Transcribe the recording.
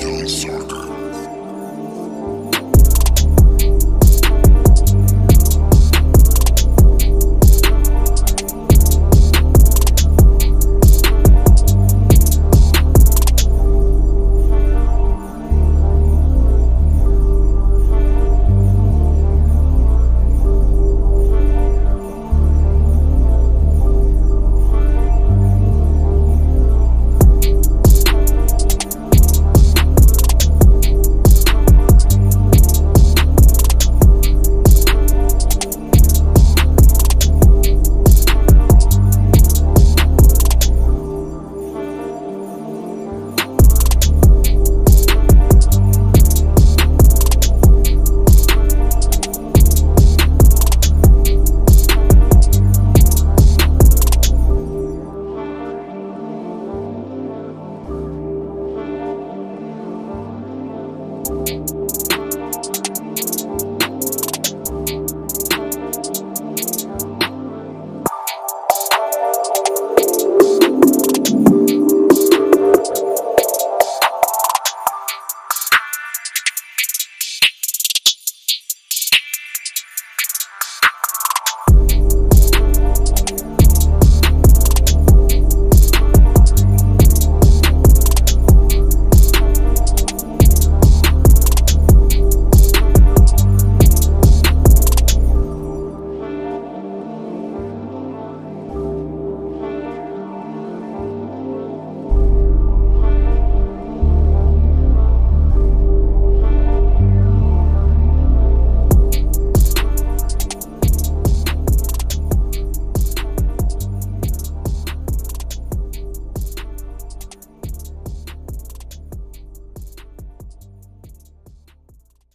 Don't suck.